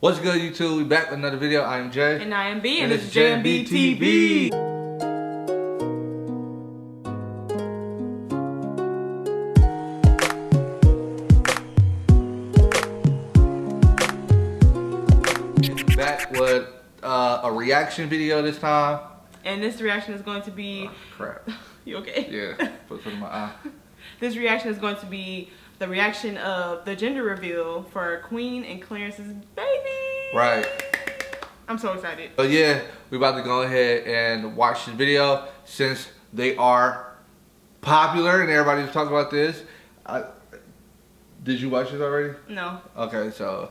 What's good, YouTube? We back with another video. I am Jay. And I am B, and, And this it's is J&B TV. Back with uh, a reaction video this time. And this reaction is going to be. Oh, crap. You okay? Yeah, put some in my eye. This reaction is going to be the reaction of the gender reveal for Queen and Clarence's baby. Right. I'm so excited. But yeah, we about to go ahead and watch this video since they are popular and everybody's talking about this. I, did you watch this already? No. Okay, so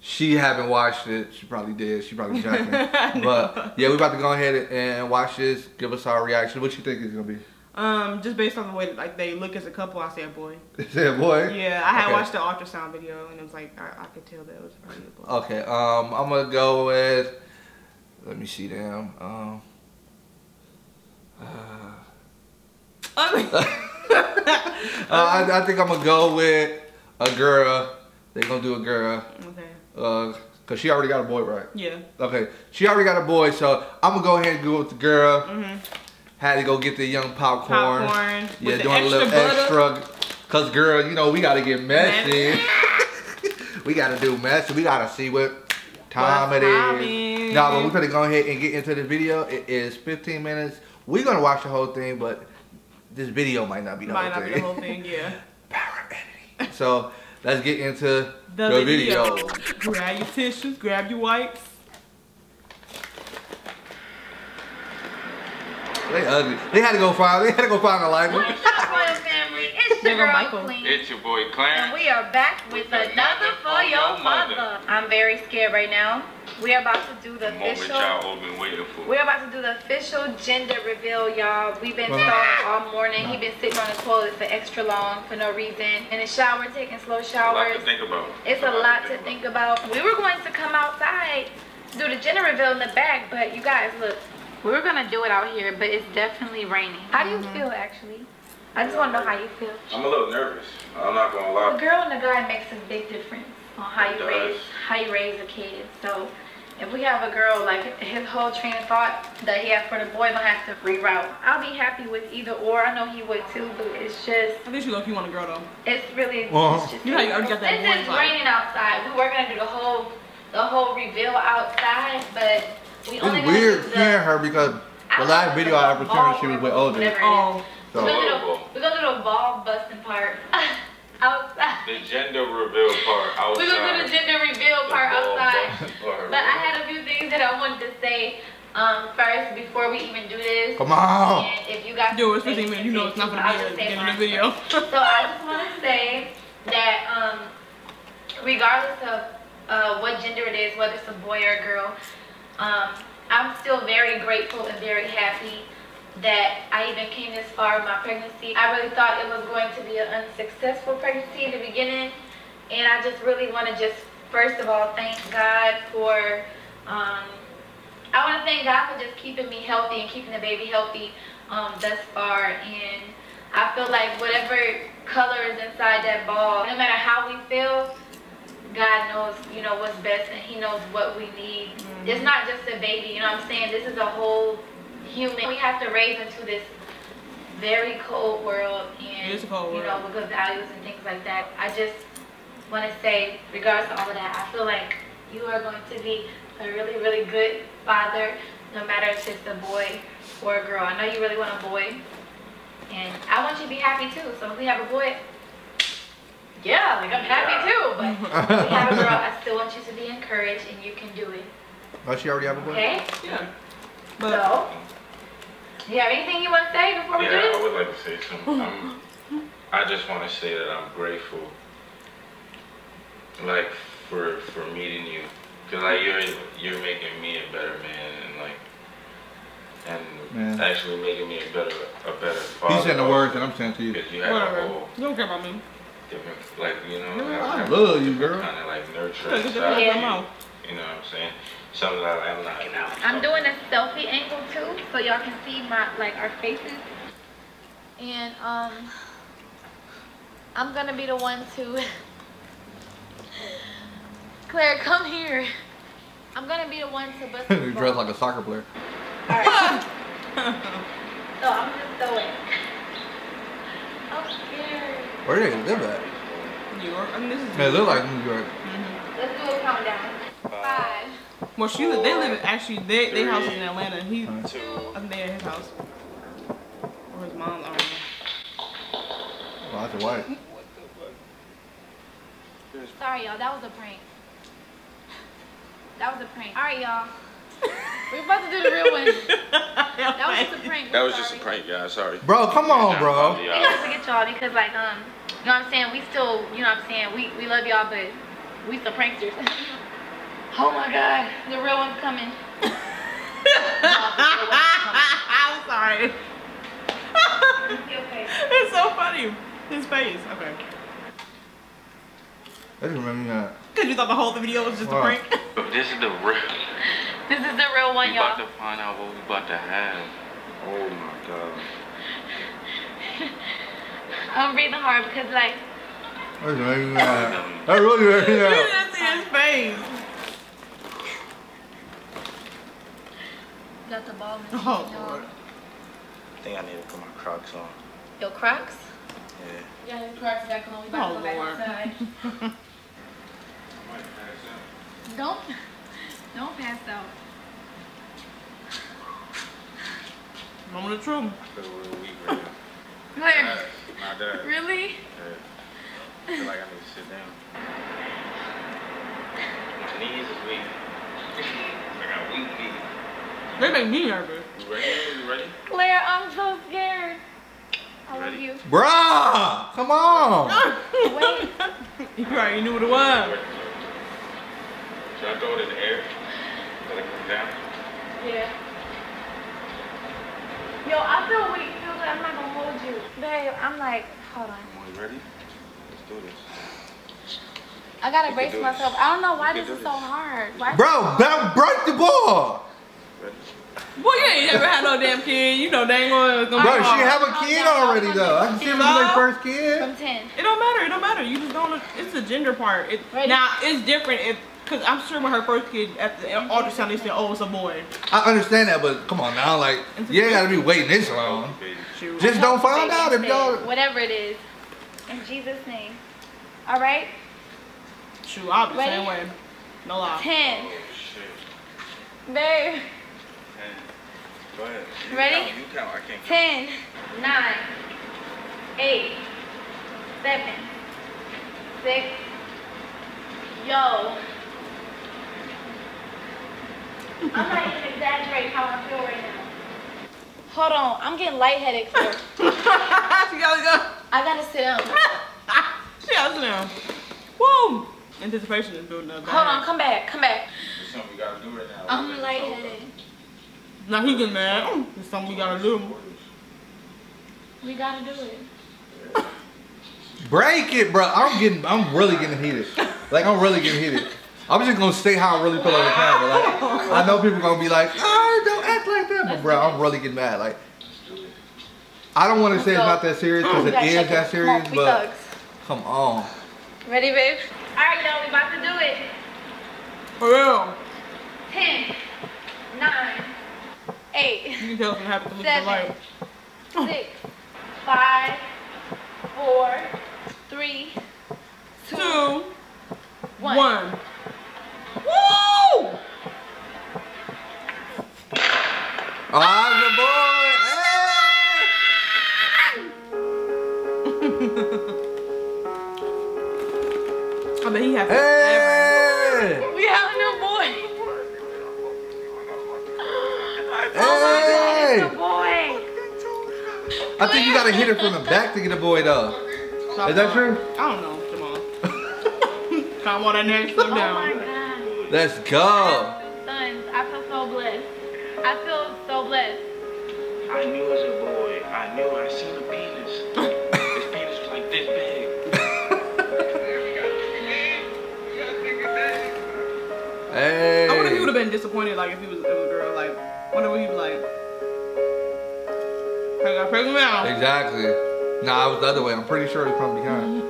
she haven't watched it. She probably did. She probably jacking. But yeah, we about to go ahead and watch this. Give us our reaction. What you think it's gonna be? Um, just based on the way that, like they look as a couple, I said boy. Say boy. Yeah, I had Okay. watched the ultrasound video and it was like I, I could tell that it was probably a boy. Okay. Um, I'm gonna go with. Let me see them. Um. Uh, I mean, uh, I, I think I'm gonna go with a girl. They gonna do a girl. okay. Uh, cause she already got a boy, right? Yeah. Okay. She already got a boy, so I'm gonna go ahead and go with the girl. Mhm. Had to go get the young popcorn. Popcorn. Yeah, the doing a little extra butter. extra. Cause girl, you know we gotta get messy. we gotta do messy. We gotta see what time What's it is. poppin'? No, but we're gonna go ahead and get into this video. It is 15 minutes. We're gonna watch the whole thing, but this video might not be the Might whole not thing. be the whole thing, yeah. Power editing. So let's get into The, the, video. video. Grab your tissues, grab your wipes. They ugly. They had to go find. They had to go find a lighter. What's Family? It's your go girl Michael. Queen. It's your boy And we are back with another for your mother. I'm very scared right now. We are about to do the The moment official. y'all all been waiting for. We're about to do the official gender reveal, y'all. We've been Well- stalling all morning. He been sitting on the toilet for extra long for no reason. In the shower, taking slow showers. It's a lot to think about. It's a lot to think about. We were going to come outside to do the gender reveal in the back, but you guys, look. We were gonna do it out here, but it's definitely raining. How do you feel, actually? I just want to know how you feel. I'm a little nervous. I'm not gonna The lie. girl and the guy makes a big difference on how It you raise how you raise a kid. So if we have a girl like his whole train of thought that he has for the boy, gonna have to reroute. I'll be happy with either or. I know he would too, but it's just I think you look you want a girl though. it's really Uh-huh. it's just You know you already got that Since boy it's raining outside, we were gonna do the whole the whole reveal outside, but we It's weird do the- hearing her because the don't last video I ever ball turned, she was with or OJ. whatever it is. Oh. We're So gonna the, we're gonna do the ball busting part outside. The gender reveal part outside. We're gonna do the gender reveal part outside. part. But I had a few things that I wanted to say um, first before we even do this. come on. And if you guys do it, 15 minutes. You know it's not gonna I'll be just at the say beginning of the video. So I just want to say that um, regardless of uh, what gender it is, whether it's a boy or a girl, um, I'm still very grateful and very happy that I even came this far in my pregnancy. I really thought it was going to be an unsuccessful pregnancy in the beginning, and I just really want to just first of all thank God for. Um, I want to thank God for just keeping me healthy and keeping the baby healthy um, thus far. And I feel like whatever color is inside that ball, no matter how we feel, God knows, you know, what's best and He knows what we need. It's not just a baby, you know what I'm saying? This is a whole human. We have to raise into this very cold world and, It is a cold you know, world. with good values and things like that. I just want to say, regardless of all of that, I feel like you are going to be a really, really good father, no matter if it's a boy or a girl. I know you really want a boy, and I want you to be happy too. So if we have a boy, yeah, like I'm happy too. But if we have a girl, I still want you to be encouraged, and you can do it. Oh, she already have a boy? Okay? Yeah. But So, do you have anything you want to say before we do Yeah, I would like to say something. I'm, I just want to say that I'm grateful, like for for meeting you, cause like you're you're making me a better man and like and Man. actually making me a better a better father. He's saying the words that I'm saying to you. Because you have a whatever. whole You don't care about me. different, like you know, No, I love you, girl. Kind of like Yeah, nurturing side. Yeah. out my mouth. You know what I'm saying? Something that I'm not. I'm doing a selfie angle too, so y'all can see my like our faces. And um, I'm gonna be the one to Claire, come here. I'm gonna be the one to bust you this dress ball. like a soccer player. Alright. so I'm just throwing. I'm scared. Where do they live at? New York. I mean, this is. They look like New York. Mhm. Let's do a countdown. Five. Well, she live. They live in, actually. They they house is in Atlanta. He. Alright. Two. I think they at his house. Or his mom's. I don't know. Oh, that's white. Sorry, y'all. That was a prank. That was a prank. All right, y'all. We're about to do the real one. That was just a prank. That We're was just a sorry. prank, guys. Sorry. Bro, come on, bro. We gotta forget y'all because, like, um, you know what I'm saying? We still, you know what I'm saying? We we love y'all, but we some pranksters. oh my God, the real one's coming. I'm sorry. okay. It's so funny. His face. Okay. That just remember me that. Cause you thought the whole video was just a prank. This is the real. This is the real We one, y'all. We about to find out what we about to have. Oh my god. I'm breathing hard because, like, That just remember me that. That really made me you didn't see his face. Got the ball in the Oh y'all. lord. I think I need to put my Crocs on. Your Crocs. Yeah. Yeah, oh, the Crocs back on. We about Oh, to go back Lord. outside. Don't, don't pass out. Moment of truth. I feel real weak right now. Claire, Not that. really? Yeah. I feel like I need to sit down. My knees is weak. I got weak knees. They make me nervous. You ready? You ready? Claire, I'm so scared. I love you. Bruh, come on. Wait. you already knew what it was. Should I throw it in the air? Let it come down? Yeah. Yo, I feel weak too, but I'm not gonna hold you. Babe, I'm like, hold on. Are you ready? Let's do this. I gotta You brace myself. this. I don't know why this is do so hard. Why Bro, ba- break the ball. Ready? Boy, you ain't never had no damn kid. You know dang well it's gonna Bro, be she hard. have a kid already though. I can see her be their first kid. From 10. It don't matter. It don't matter. You just don't. It's the gender part. It, Ready? now it's different if because I'm sure when her first kid at the ultrasound they said, "Oh, it's a boy." I understand that, but come on now, like you ain't gotta be waiting this long. Baby. Just don't find out if say y'all. Whatever it is. In Jesus' name. All right? Shoot, I'll be the same way. No lie. 10. Oh shit. Babe. Ten. Go ahead. You Ready? Count. You count. I can't count. 10. 9. 8. 7. 6. Yo. I'm not even exaggerating how I feel right now. Hold on. I'm getting lightheaded, Claire. she gotta go. I gotta sit down. she gotta sit down. Woo! Anticipation is building up. Hold on. Come back. Come back. There's something we gotta do right now. I'm lightheaded. Now he getting mad. Oh, it's something we gotta do. We gotta do it. Break it, bro. I'm getting, I'm really getting heated. Like I'm really getting heated. I'm just gonna say how I really feel on the camera. Like I know people gonna be like, oh, don't act like that, but bro, I'm really getting mad. Like I don't want to say it's not that serious because We it gotta is check that it. serious, Come on, but thugs. come on. Ready, babe? All right, y'all. We about to do it. For real. 10. 9. 8. You can tell something happened to look at the Seven. light. six, five, four, three, two, Two. one. One. Woo! Ah, the boy. I bet he has My God, it's a boy. I think you gotta hit it from the back to get a boy though. Is that true? I don't know, Jamal. Come on, that next slow Oh my down. God. Let's go. Sons, I feel so blessed. I feel so blessed. I knew it was a boy. I knew I seen the penis. His penis was like this big. Hey. I wonder if he would have been disappointed, like if he was, it was a girl. Like, wonder what he'd be like. I got pregnant now. Exactly. Nah, I was the other way. I'm pretty sure it's from behind.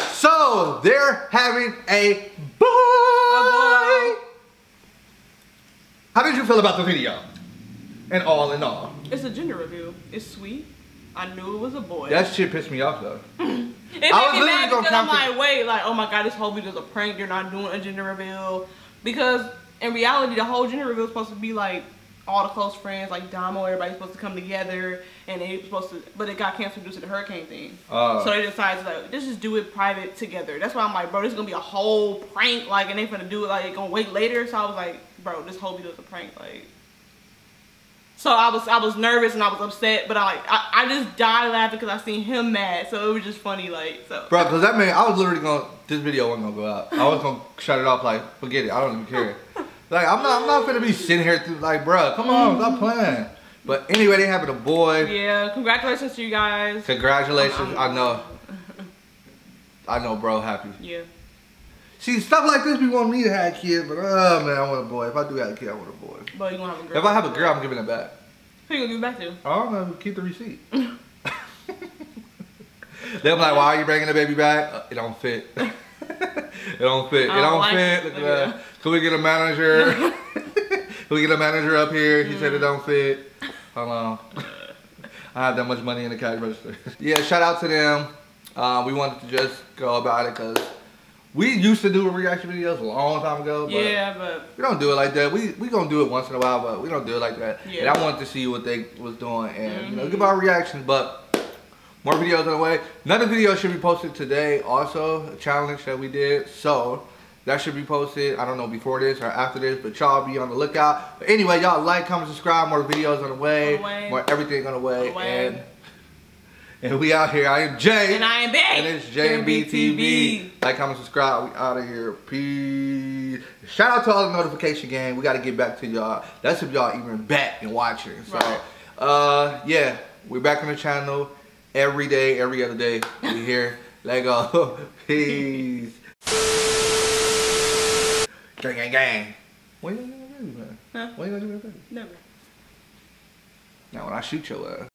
so, they're having a boy. boy. How did you feel about the video? And all in all, It's a gender reveal. It's sweet. I knew it was a boy. that shit pissed me off though. it made I was me literally mad because I'm like, wait, like, oh my god, this whole video's a prank. You're not doing a gender reveal because in reality, the whole gender reveal is supposed to be like all the close friends, like Damo, everybody's supposed to come together, and they were supposed to, but it got canceled due to the hurricane thing. Oh. so they decided like, let's just do it private together. That's why I'm like, bro, this is gonna be a whole prank, like, and they gonna do it like they gonna wait later. So I was like, bro, this whole video's a prank, like. So I was I was nervous and I was upset, but I like I, I just died laughing because I seen him mad. So it was just funny, like so. Bro, cause that man, I was literally gonna. This video wasn't gonna go out. I was gonna shut it off. Like, forget it. I don't even care. Like, I'm not. I'm not gonna be sitting here through. Like, bro, come on, mm-hmm. stop playing. But anyway, they having a boy. Yeah, congratulations to you guys. Congratulations. Um, I know. Um, I know, bro. Happy. Yeah. See, stuff like this, we want me to have kids, but oh man, I want a boy. If I do have a kid, I want a boy. But you gonna have a girl. If I have a girl, I'm giving it back. Who you gonna give it back to? I don't know. Keep the receipt. They'll be like, "Why are you bringing the baby back? Uh, it don't fit. it don't fit. It don't don't like fit. it. Look at Look at that. Can we get a manager? Can we get a manager up here? He said it don't fit. Hold on. I have that much money in the cash register. yeah, shout out to them. Uh, we wanted to just go about it because we used to do reaction videos a long time ago. But Yeah, but we don't do it like that. We we gonna do it once in a while, but we don't do it like that. Yeah. And I wanted to see what they was doing and you know give our reactions. But more videos on the way. Another video should be posted today. Also a challenge that we did. So that should be posted. I don't know before this or after this, but y'all be on the lookout. But anyway, y'all like, comment, subscribe. More videos on the way. On the way. More everything on the way. On the way. And and we out here. I am Jay. and I am back. And it's J&B TV. Like, comment, subscribe. We out of here. Peace. Shout out to all the notification gang. We got to get back to y'all. That's if y'all even back and watching. So, Right. uh, yeah, we're back on the channel every day, every other day. We here. Let go. Peace. gang, gang, gang. What are you gonna do, man? Huh? What you gonna do, man? Never. Now when I shoot your ass.